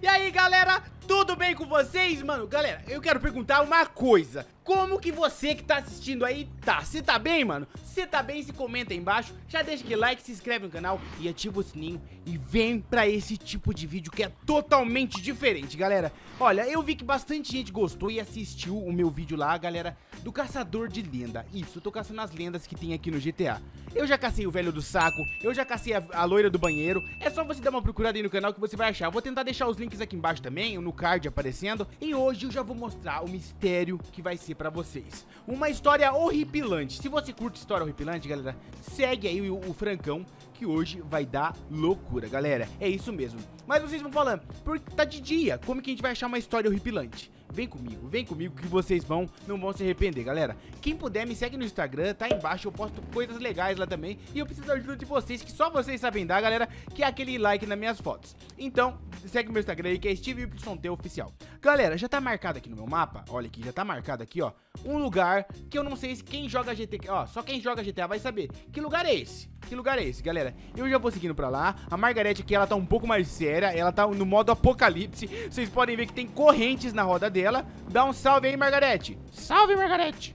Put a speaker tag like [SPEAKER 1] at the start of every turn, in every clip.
[SPEAKER 1] E aí, galera, tudo bem com vocês? Mano, galera, eu quero perguntar uma coisa. Como que você que tá assistindo aí tá? Você tá bem, mano? Se tá bem, se comenta aí embaixo. Já deixa aquele like, se inscreve no canal e ativa o sininho. E vem pra esse tipo de vídeo que é totalmente diferente, galera. Olha, eu vi que bastante gente gostou e assistiu o meu vídeo lá, galera Do caçador de lenda. Isso, eu tô caçando as lendas que tem aqui no GTA Eu já cacei o velho do saco Eu já cacei a, a loira do banheiro. É só você dar uma procurada aí no canal que você vai achar. Vou tentar deixar os links links aqui embaixo também, no card aparecendo. E hoje eu já vou mostrar o mistério que vai ser pra vocês. Uma história horripilante. Se você curte história horripilante, galera, segue aí o, o Francão, que hoje vai dar loucura, galera. É isso mesmo. Mas vocês vão falando, porque tá de dia, como que a gente vai achar uma história horripilante? Vem comigo, vem comigo que vocês vão, não vão se arrepender, galera. Quem puder, me segue no Instagram, tá aí embaixo, eu posto coisas legais lá também. E eu preciso da ajuda de vocês, que só vocês sabem dar, galera, que é aquele like nas minhas fotos. Então, segue meu Instagram aí, que é SteveYT Oficial. Galera, já tá marcado aqui no meu mapa, olha aqui, já tá marcado aqui, ó, um lugar que eu não sei se quem joga GTA, ó, só quem joga GTA vai saber. Que lugar é esse? Que lugar é esse, galera? Eu já vou seguindo pra lá. A Margarete aqui, ela tá um pouco mais séria. Ela tá no modo apocalipse. Vocês podem ver que tem correntes na roda dela. Dá um salve aí, Margarete. Salve, Margarete.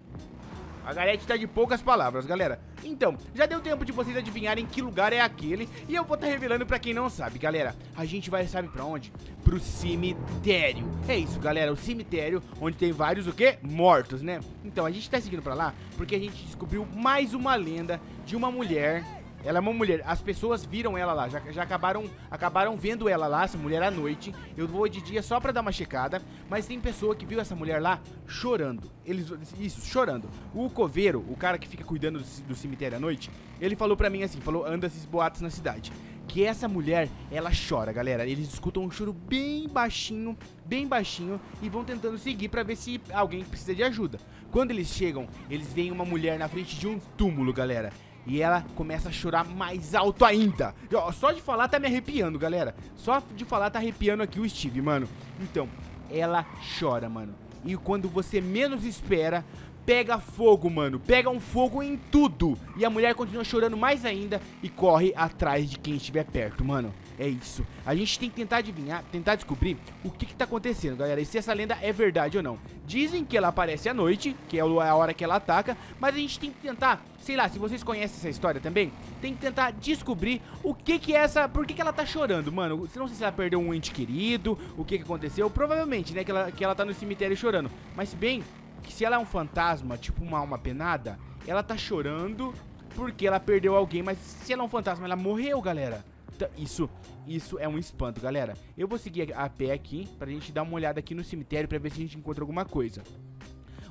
[SPEAKER 1] Margarete tá de poucas palavras, galera. Então, já deu tempo de vocês adivinharem que lugar é aquele e eu vou estar tá revelando pra quem não sabe, galera. A gente vai, sabe pra onde? Pro cemitério. É isso, galera, o cemitério onde tem vários, o quê? Mortos, né? Então, a gente tá seguindo pra lá porque a gente descobriu mais uma lenda de uma mulher ela é uma mulher. As pessoas viram ela lá, já, já acabaram, acabaram vendo ela lá, essa mulher à noite. Eu vou de dia só pra dar uma checada, mas tem pessoa que viu essa mulher lá chorando. Eles, isso, chorando. O coveiro, o cara que fica cuidando do, do cemitério à noite, ele falou pra mim assim, falou, anda esses boatos na cidade. Que essa mulher, ela chora, galera. Eles escutam um choro bem baixinho, bem baixinho, e vão tentando seguir pra ver se alguém precisa de ajuda. Quando eles chegam, eles veem uma mulher na frente de um túmulo, galera. E ela começa a chorar mais alto ainda. Só de falar tá me arrepiando, galera. Só de falar tá arrepiando aqui o Steve, mano. Então, ela chora, mano. E quando você menos espera, pega fogo, mano. Pega um fogo em tudo. E a mulher continua chorando mais ainda e corre atrás de quem estiver perto, mano. É isso. A gente tem que tentar adivinhar, tentar descobrir o que que tá acontecendo, galera. E se essa lenda é verdade ou não. Dizem que ela aparece à noite, que é a hora que ela ataca. Mas a gente tem que tentar, sei lá, se vocês conhecem essa história também, tem que tentar descobrir o que que é essa... Por que que ela tá chorando, mano? Não sei se ela perdeu um ente querido, o que que aconteceu. Provavelmente, né, que ela, que ela tá no cemitério chorando. Mas bem que se ela é um fantasma, tipo uma alma penada, ela tá chorando porque ela perdeu alguém. Mas se ela é um fantasma, ela morreu, galera. Então, isso, isso é um espanto, galera. Eu vou seguir a pé aqui pra gente dar uma olhada aqui no cemitério pra ver se a gente encontra alguma coisa.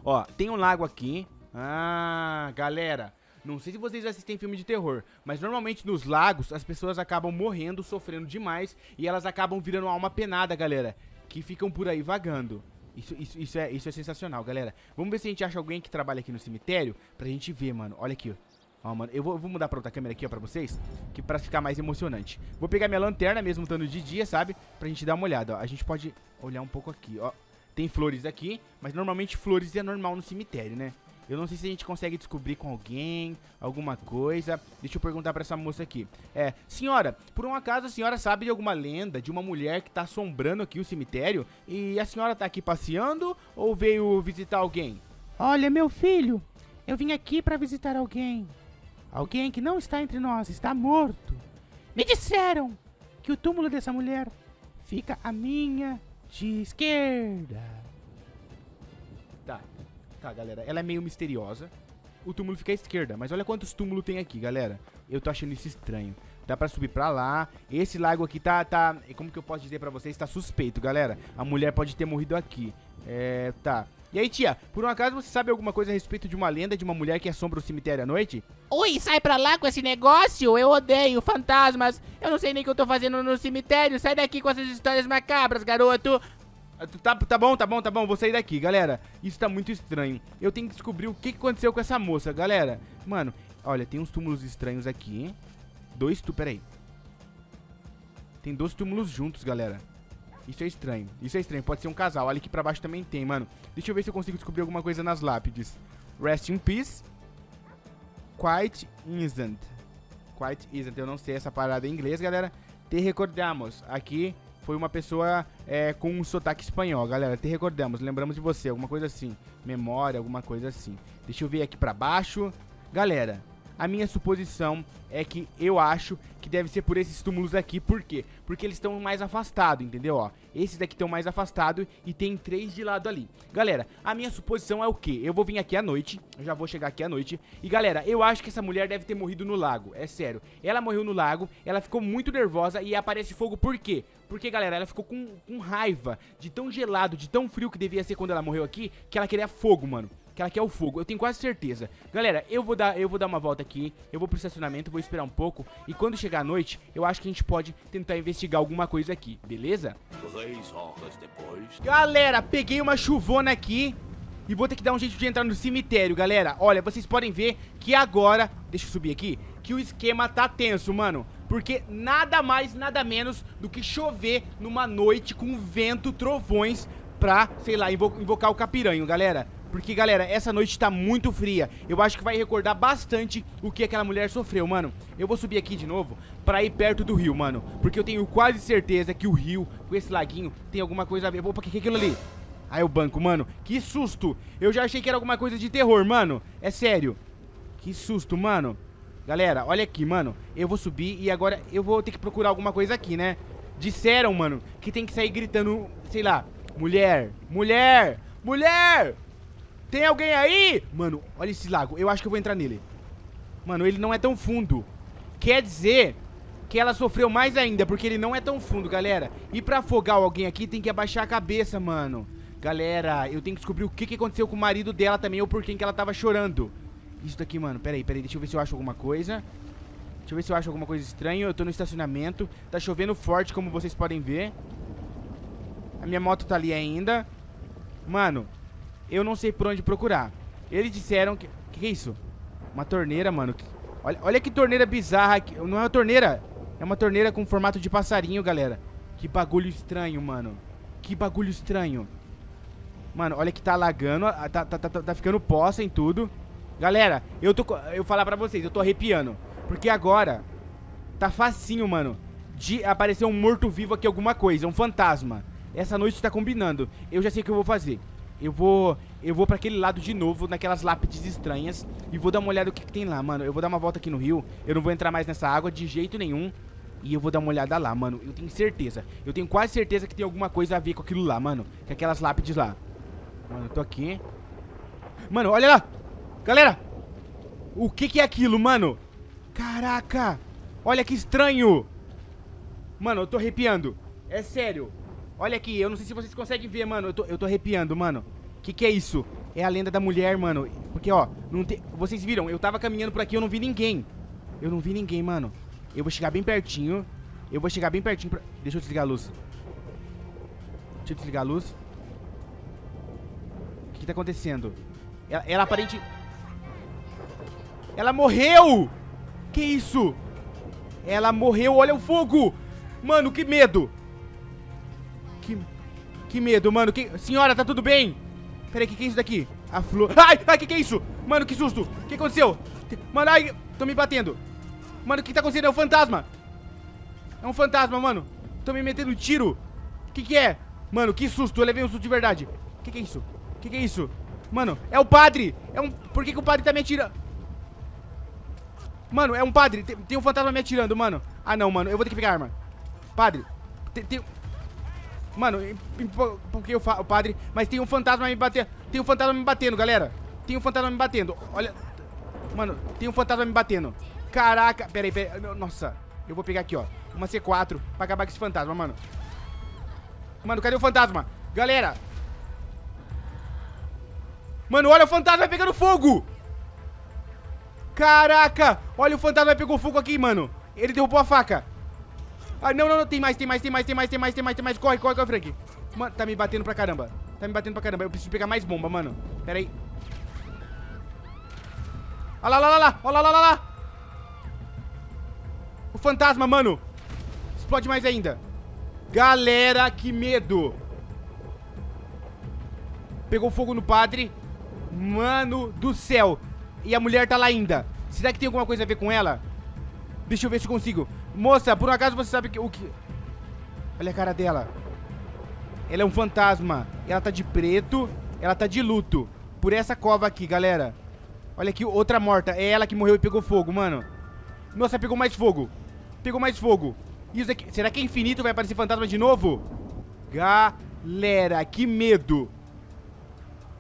[SPEAKER 1] Ó, tem um lago aqui. Ah, galera... Não sei se vocês assistem filme de terror, mas normalmente nos lagos as pessoas acabam morrendo, sofrendo demais e elas acabam virando alma penada, galera, que ficam por aí vagando. Isso, isso, isso, é, isso é sensacional, galera. Vamos ver se a gente acha alguém que trabalha aqui no cemitério pra gente ver, mano. Olha aqui, ó. Ó, mano, eu vou, vou, mudar pra outra câmera aqui, ó, pra vocês, que pra ficar mais emocionante. Vou pegar minha lanterna, mesmo estando de dia, sabe? Pra gente dar uma olhada, ó. A gente pode olhar um pouco aqui, ó. Tem flores aqui, mas normalmente flores é normal no cemitério, né? Eu não sei se a gente consegue descobrir com alguém, alguma coisa. Deixa eu perguntar pra essa moça aqui. É, senhora, por um acaso a senhora sabe de alguma lenda de uma mulher que tá assombrando aqui o cemitério? E a senhora tá aqui passeando ou veio visitar alguém?
[SPEAKER 2] Olha, meu filho, eu vim aqui pra visitar alguém. Alguém que não está entre nós, está morto. Me disseram que o túmulo dessa mulher fica à minha de esquerda.
[SPEAKER 1] Tá, galera. Ela é meio misteriosa. O túmulo fica à esquerda, mas olha quantos túmulos tem aqui, galera. Eu tô achando isso estranho. Dá pra subir pra lá. Esse lago aqui tá, tá... Como que eu posso dizer pra vocês? Tá suspeito, galera. A mulher pode ter morrido aqui. É, tá. E aí, tia, por um acaso você sabe alguma coisa a respeito de uma lenda de uma mulher que assombra o cemitério à noite?
[SPEAKER 2] Ui, sai pra lá com esse negócio! Eu odeio fantasmas! Eu não sei nem o que eu tô fazendo no cemitério! Sai daqui com essas histórias macabras, garoto!
[SPEAKER 1] Ah, tá, tá bom, tá bom, tá bom, vou sair daqui, galera. Isso tá muito estranho. Eu tenho que descobrir o que aconteceu com essa moça, galera. Mano, olha, tem uns túmulos estranhos aqui, hein? Dois túmulos, peraí. Tem dois túmulos juntos, galera. Isso é estranho. Isso é estranho. Pode ser um casal. Olha aqui pra baixo também tem, mano. Deixa eu ver se eu consigo descobrir alguma coisa nas lápides. Rest in peace. Quite isn't. Quite isn't. Eu não sei essa parada em inglês, galera. Te recordamos. Aqui foi uma pessoa é, com um sotaque espanhol, galera. Te recordamos, lembramos de você, alguma coisa assim. Memória, alguma coisa assim. Deixa eu ver aqui pra baixo. Galera, a minha suposição é que eu acho que deve ser por esses túmulos aqui. Por quê? Porque eles estão mais afastados, entendeu? Ó, esses daqui estão mais afastados e tem três de lado ali. Galera, a minha suposição é o quê? Eu vou vir aqui à noite, eu já vou chegar aqui à noite. E galera, eu acho que essa mulher deve ter morrido no lago, é sério. Ela morreu no lago, ela ficou muito nervosa e aparece fogo por quê? Porque, galera, ela ficou com, com raiva de tão gelado, de tão frio que devia ser quando ela morreu aqui, que ela queria fogo, mano que ela quer o fogo. Eu tenho quase certeza. Galera, eu vou dar, eu vou dar uma volta aqui, eu vou pro estacionamento, vou esperar um pouco e quando chegar a noite, eu acho que a gente pode tentar investigar alguma coisa aqui, beleza? Três horas depois. Galera, peguei uma chuvona aqui e vou ter que dar um jeito de entrar no cemitério, galera. Olha, vocês podem ver que agora, deixa eu subir aqui, que o esquema tá tenso, mano. Porque nada mais, nada menos do que chover numa noite com vento, trovões pra, sei lá, invo invocar o capiranho, galera. Porque, galera, essa noite tá muito fria. Eu acho que vai recordar bastante o que aquela mulher sofreu, mano. Eu vou subir aqui de novo pra ir perto do rio, mano. Porque eu tenho quase certeza que o rio, com esse laguinho, tem alguma coisa a ver. Opa, o que é aquilo ali? É o banco, mano. Que susto. Eu já achei que era alguma coisa de terror, mano. É sério. Que susto, mano. Galera, olha aqui, mano. Eu vou subir e agora eu vou ter que procurar alguma coisa aqui, né? Disseram, mano, que tem que sair gritando, sei lá, mulher, mulher, mulher, tem alguém aí? Mano, olha esse lago. Eu acho que eu vou entrar nele. Mano, ele não é tão fundo. Quer dizer que ela sofreu mais ainda, porque ele não é tão fundo, galera. E pra afogar alguém aqui, tem que abaixar a cabeça, mano. Galera, eu tenho que descobrir o que, que aconteceu com o marido dela também, ou por quem que ela tava chorando. Isso daqui, mano. Pera aí, pera aí. Deixa eu ver se eu acho alguma coisa. Deixa eu ver se eu acho alguma coisa estranha. Eu tô no estacionamento. Tá chovendo forte, como vocês podem ver. A minha moto tá ali ainda. Mano, eu não sei por onde procurar. Eles disseram que... Que que é isso? Uma torneira, mano. Olha, olha que torneira bizarra. Aqui. Não é uma torneira. É uma torneira com formato de passarinho, galera. Que bagulho estranho, mano. Que bagulho estranho. Mano, olha que tá alagando. Tá, tá, tá, tá ficando poça em tudo. Galera, eu tô... Eu falar pra vocês, eu tô arrepiando. Porque agora... Tá facinho, mano. De aparecer um morto-vivo aqui, alguma coisa. Um fantasma. Essa noite tá combinando. Eu já sei o que eu vou fazer. Eu vou eu vou pra aquele lado de novo, naquelas lápides estranhas E vou dar uma olhada no que, que, tem lá, mano. Eu vou dar uma volta aqui no rio Eu não vou entrar mais nessa água de jeito nenhum E eu vou dar uma olhada lá, mano. Eu tenho certeza Eu tenho quase certeza que tem alguma coisa a ver com aquilo lá, mano Com aquelas lápides lá. Mano, eu tô aqui. Mano, olha lá! Galera! O que que é aquilo, mano? Caraca! Olha que estranho! Mano, eu tô arrepiando. É sério Olha aqui, eu não sei se vocês conseguem ver, mano. Eu tô, eu tô arrepiando, mano. Que que é isso? É a lenda da mulher, mano. Porque, ó, não te... vocês viram, eu tava caminhando por aqui, eu não vi ninguém. Eu não vi ninguém, mano. Eu vou chegar bem pertinho. Eu vou chegar bem pertinho pra... Deixa eu desligar a luz. Deixa eu desligar a luz. O que, que tá acontecendo? Ela, ela aparente... Ela morreu! Que isso? Ela morreu, olha o fogo! Mano, que medo! Que, que medo, mano. Que... Senhora, tá tudo bem? Peraí, que, que é isso daqui? A flor... Ai, ai, que que é isso? Mano, que susto. O que aconteceu? Mano, ai, tô me batendo. Mano, o que tá acontecendo? É um fantasma. É um fantasma, mano. Tô me metendo tiro. O que que é? Mano, que susto. Eu levei um susto de verdade. O que que é isso? O que que é isso? Mano, é o padre. É um... Por que que o padre tá me atirando? Mano, é um padre. Tem, tem um fantasma me atirando, mano. Ah, não, mano. Eu vou ter que pegar arma. Padre. Tem... tem... Mano, porque o, o padre... Mas tem um fantasma me batendo. Tem um fantasma me batendo, galera. Tem um fantasma me batendo. Olha... Mano, tem um fantasma me batendo. Caraca. Pera aí, pera aí. Nossa. Eu vou pegar aqui, ó. Uma C4 pra acabar com esse fantasma, mano. Mano, cadê o fantasma? Galera. Mano, olha o fantasma pegando fogo. Caraca. Olha o fantasma pegou fogo aqui, mano. Ele derrubou a faca. Ah, não, não, não, tem mais, tem mais, tem mais, tem mais, tem mais, tem mais, tem mais. Corre, corre, corre, Frank. Mano, tá me batendo pra caramba. Tá me batendo pra caramba. Eu preciso pegar mais bomba, mano. Pera aí. Olha lá, lá, lá. Olha lá, lá, lá, lá. O fantasma, mano. Explode mais ainda. Galera, que medo. Pegou fogo no padre. Mano do céu. E a mulher tá lá ainda. Será que tem alguma coisa a ver com ela? Deixa eu ver se consigo. Moça, por um acaso você sabe que, o que... Olha a cara dela. Ela é um fantasma. Ela tá de preto. Ela tá de luto. Por essa cova aqui, galera. Olha aqui, outra morta. É ela que morreu e pegou fogo, mano. Nossa, pegou mais fogo. Pegou mais fogo. Isso aqui. Será que é infinito? Vai aparecer fantasma de novo? Galera, que medo.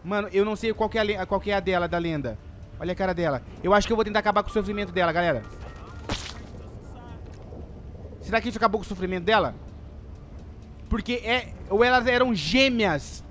[SPEAKER 1] Mano, eu não sei qual é a, qual é a dela, da lenda. Olha a cara dela. Eu acho que eu vou tentar acabar com o sofrimento dela, galera. Será que isso acabou com o sofrimento dela? Porque é... Ou elas eram gêmeas.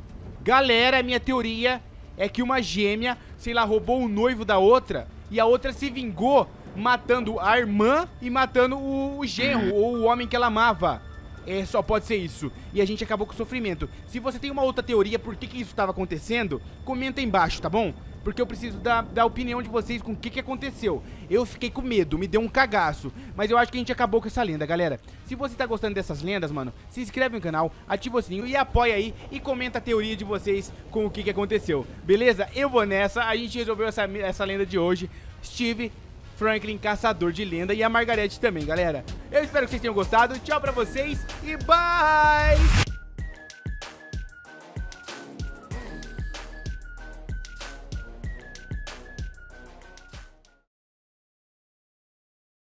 [SPEAKER 1] Galera, minha teoria é que uma gêmea, sei lá, roubou o noivo da outra e a outra se vingou matando a irmã e matando o, o genro ou o homem que ela amava. É, só pode ser isso. E a gente acabou com o sofrimento. Se você tem uma outra teoria por que, que isso estava acontecendo, comenta aí embaixo, tá bom? Porque eu preciso da, da opinião de vocês com o que, que aconteceu. Eu fiquei com medo, me deu um cagaço. Mas eu acho que a gente acabou com essa lenda, galera. Se você tá gostando dessas lendas, mano, se inscreve no canal, ativa o sininho e apoia aí e comenta a teoria de vocês com o que, que aconteceu. Beleza? Eu vou nessa, a gente resolveu essa, essa lenda de hoje. Steve Franklin, caçador de lenda, e a Margarete também, galera. Eu espero que vocês tenham gostado. Tchau pra vocês e bye!